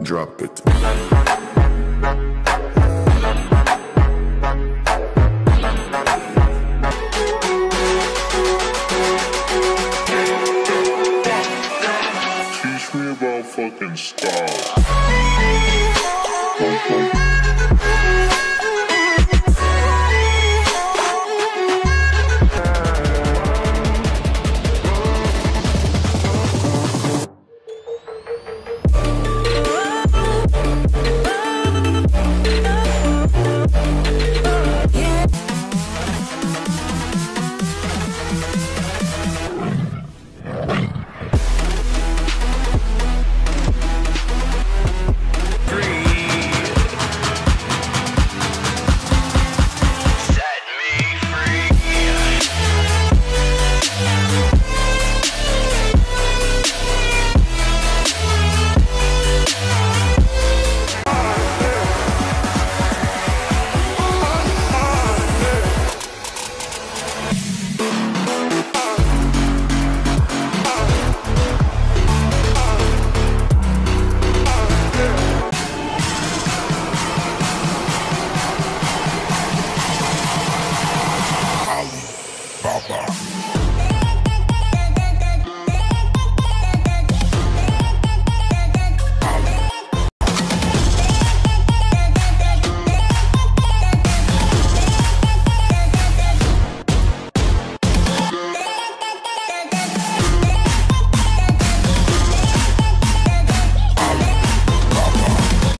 Drop it. Teach me about fucking style. 爸爸。